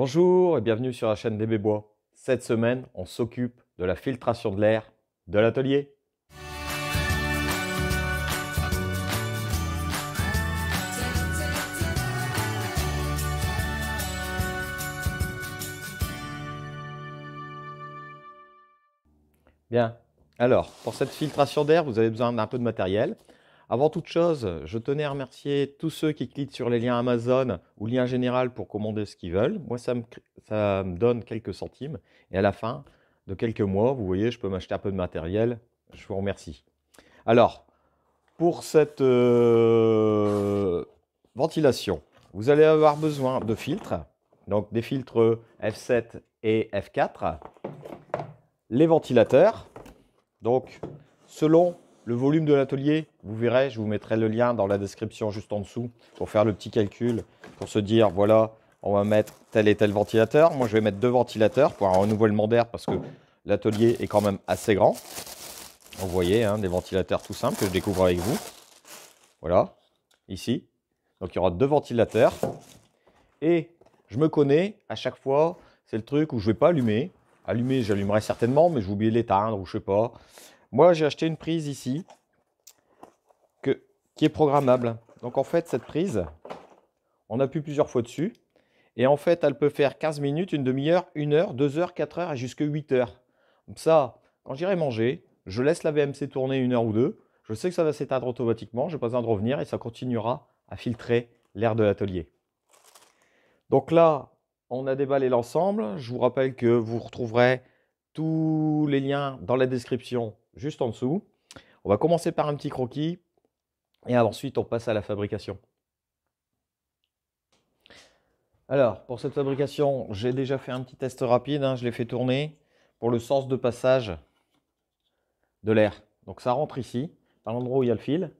Bonjour et bienvenue sur la chaîne DB Bois. Cette semaine, on s'occupe de la filtration de l'air de l'atelier. Bien, alors pour cette filtration d'air, vous avez besoin d'un peu de matériel. Avant toute chose, je tenais à remercier tous ceux qui cliquent sur les liens Amazon ou liens général pour commander ce qu'ils veulent. Moi, ça me, donne quelques centimes. Et à la fin de quelques mois, vous voyez, je peux m'acheter un peu de matériel. Je vous remercie. Alors, pour cette euh, ventilation, vous allez avoir besoin de filtres. Donc, des filtres F7 et F4. Les ventilateurs. Donc, selon le volume de l'atelier, vous verrez, je vous mettrai le lien dans la description juste en dessous pour faire le petit calcul, pour se dire, voilà, on va mettre tel et tel ventilateur. Moi, je vais mettre deux ventilateurs pour un renouvellement d'air parce que l'atelier est quand même assez grand. Vous voyez, hein, des ventilateurs tout simples que je découvre avec vous. Voilà, ici. Donc, il y aura deux ventilateurs. Et je me connais, à chaque fois, c'est le truc où je ne vais pas allumer. Allumer, j'allumerai certainement, mais oublier l'éteindre ou je sais pas. Moi, j'ai acheté une prise ici qui est programmable. Donc, en fait, cette prise, on appuie plusieurs fois dessus. Et en fait, elle peut faire 15 minutes, une demi-heure, une heure, deux heures, quatre heures et jusqu'à 8 heures. Donc ça, quand j'irai manger, je laisse la VMC tourner une heure ou deux. Je sais que ça va s'éteindre automatiquement. Je n'ai pas besoin de revenir et ça continuera à filtrer l'air de l'atelier. Donc là, on a déballé l'ensemble. Je vous rappelle que vous retrouverez tous les liens dans la description juste en dessous. On va commencer par un petit croquis et ensuite on passe à la fabrication. Alors, pour cette fabrication, j'ai déjà fait un petit test rapide, hein, je l'ai fait tourner pour le sens de passage de l'air. Donc ça rentre ici, par l'endroit où il y a le fil,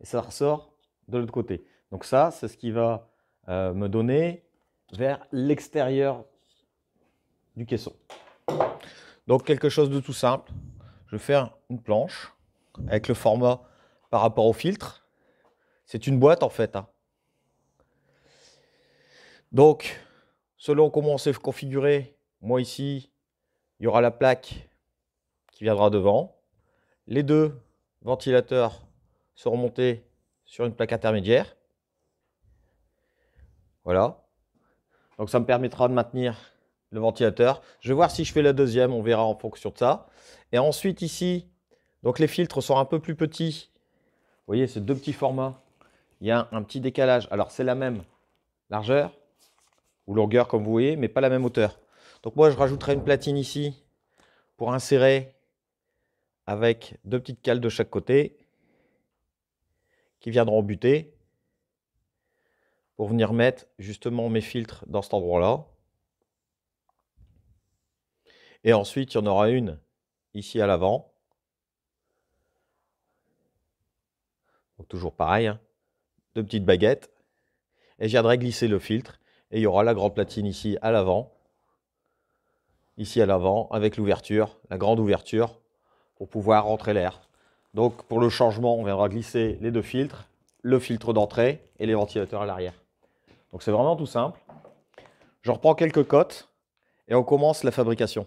et ça ressort de l'autre côté. Donc ça, c'est ce qui va euh, me donner vers l'extérieur du caisson. Donc quelque chose de tout simple je vais faire une planche avec le format par rapport au filtre. C'est une boîte en fait. Hein. Donc, selon comment on s'est configuré, moi ici, il y aura la plaque qui viendra devant. Les deux ventilateurs seront montés sur une plaque intermédiaire. Voilà. Donc ça me permettra de maintenir le ventilateur. Je vais voir si je fais la deuxième, on verra en fonction de ça. Et ensuite ici, donc les filtres sont un peu plus petits. Vous voyez, c'est deux petits formats. Il y a un petit décalage. Alors c'est la même largeur ou longueur comme vous voyez, mais pas la même hauteur. Donc moi je rajouterai une platine ici pour insérer avec deux petites cales de chaque côté qui viendront buter pour venir mettre justement mes filtres dans cet endroit-là. Et ensuite, il y en aura une ici à l'avant. Donc toujours pareil, hein. deux petites baguettes. Et je viendrai glisser le filtre. Et il y aura la grande platine ici à l'avant. Ici à l'avant, avec l'ouverture, la grande ouverture, pour pouvoir rentrer l'air. Donc pour le changement, on viendra glisser les deux filtres, le filtre d'entrée et les ventilateurs à l'arrière. Donc c'est vraiment tout simple. Je reprends quelques cotes et on commence la fabrication.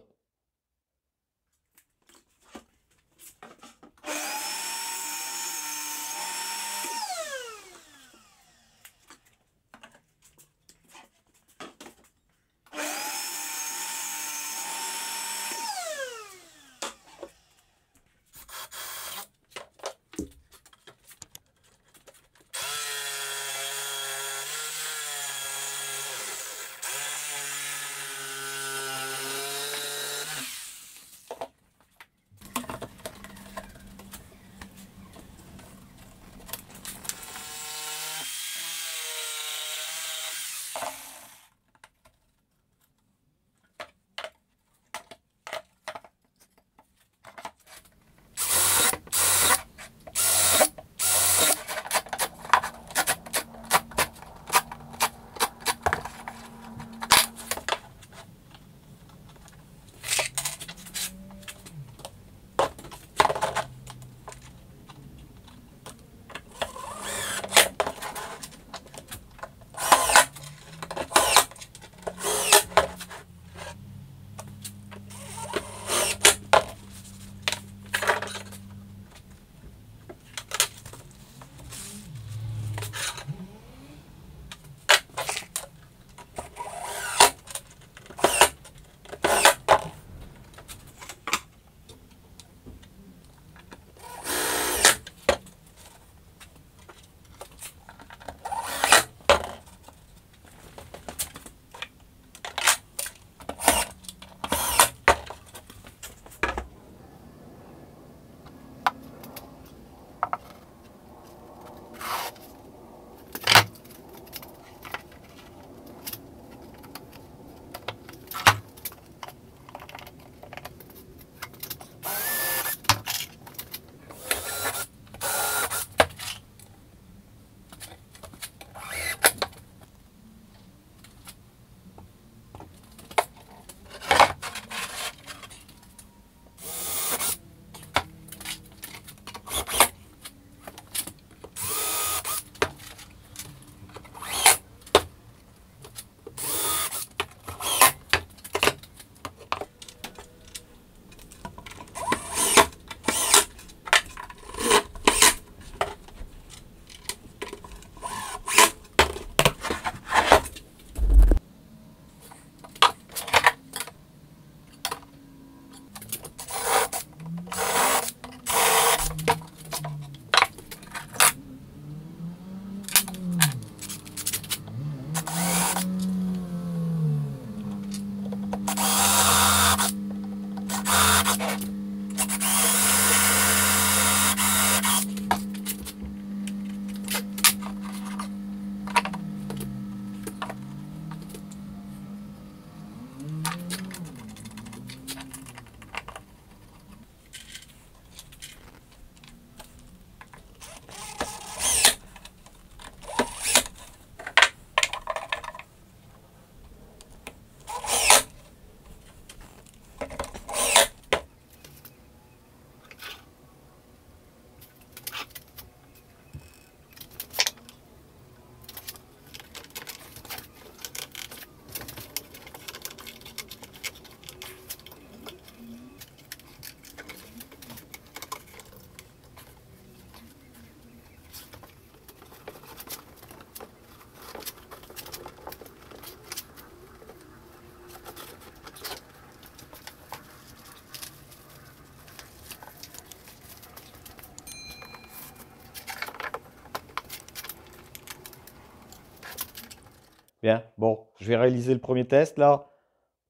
Bien, bon, je vais réaliser le premier test là.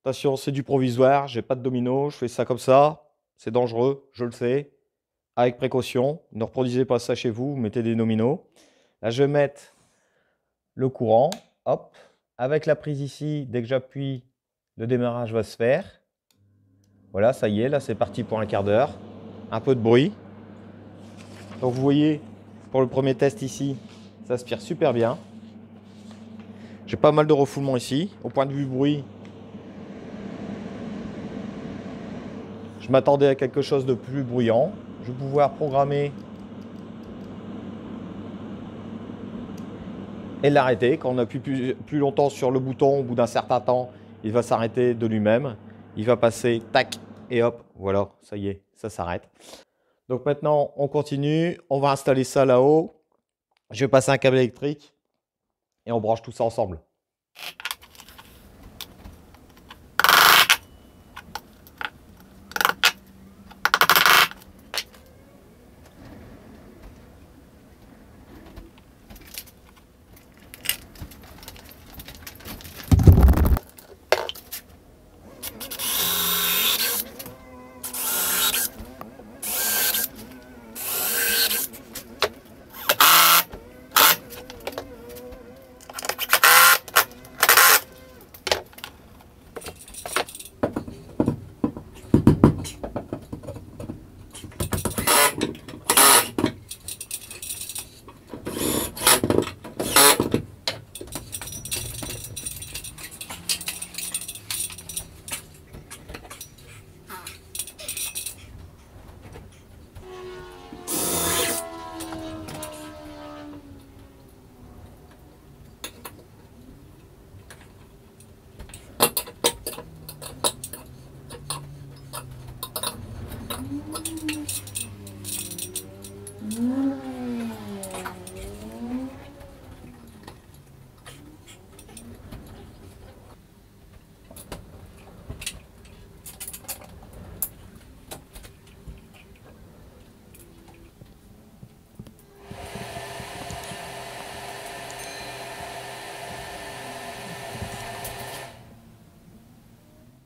Attention, c'est du provisoire, j'ai pas de domino, je fais ça comme ça. C'est dangereux, je le sais. Avec précaution, ne reproduisez pas ça chez vous, mettez des dominos. Là, je vais mettre le courant, hop. Avec la prise ici, dès que j'appuie, le démarrage va se faire. Voilà, ça y est, là c'est parti pour un quart d'heure. Un peu de bruit. Donc vous voyez, pour le premier test ici, ça aspire super bien. J'ai pas mal de refoulement ici. Au point de vue bruit, je m'attendais à quelque chose de plus bruyant. Je vais pouvoir programmer et l'arrêter. Quand on appuie plus, longtemps sur le bouton, au bout d'un certain temps, il va s'arrêter de lui-même. Il va passer, tac, et hop, voilà, ça y est, ça s'arrête. Donc maintenant, on continue. On va installer ça là-haut. Je vais passer un câble électrique et on branche tout ça ensemble.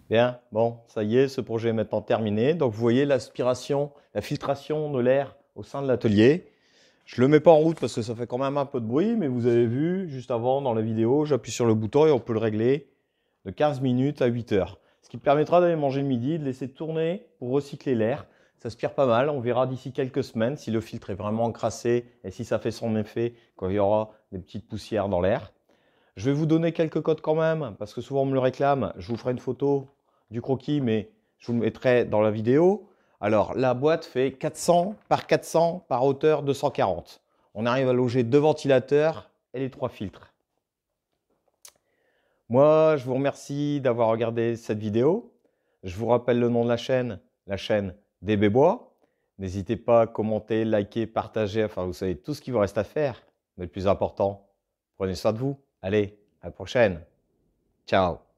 Bien, bon, ça y est, ce projet est maintenant terminé. Donc vous voyez l'aspiration, la filtration de l'air au sein de l'atelier. Je ne le mets pas en route parce que ça fait quand même un peu de bruit, mais vous avez vu juste avant dans la vidéo, j'appuie sur le bouton et on peut le régler de 15 minutes à 8 heures. Ce qui permettra d'aller manger le midi, de laisser tourner pour recycler l'air. Ça aspire pas mal, on verra d'ici quelques semaines si le filtre est vraiment encrassé et si ça fait son effet quand il y aura des petites poussières dans l'air. Je vais vous donner quelques codes quand même, parce que souvent on me le réclame. Je vous ferai une photo du croquis, mais je vous le mettrai dans la vidéo. Alors, la boîte fait 400 par 400 par hauteur 240. On arrive à loger deux ventilateurs et les trois filtres. Moi, je vous remercie d'avoir regardé cette vidéo. Je vous rappelle le nom de la chaîne, la chaîne DB Bois. N'hésitez pas à commenter, liker, partager, enfin vous savez tout ce qu'il vous reste à faire. Mais le plus important, prenez soin de vous. Allez, à la prochaine. Ciao